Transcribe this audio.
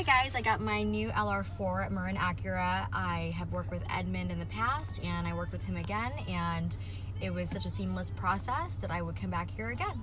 Hi guys, I got my new LR4 at Marin Acura. I have worked with Edmund in the past and I worked with him again and it was such a seamless process that I would come back here again.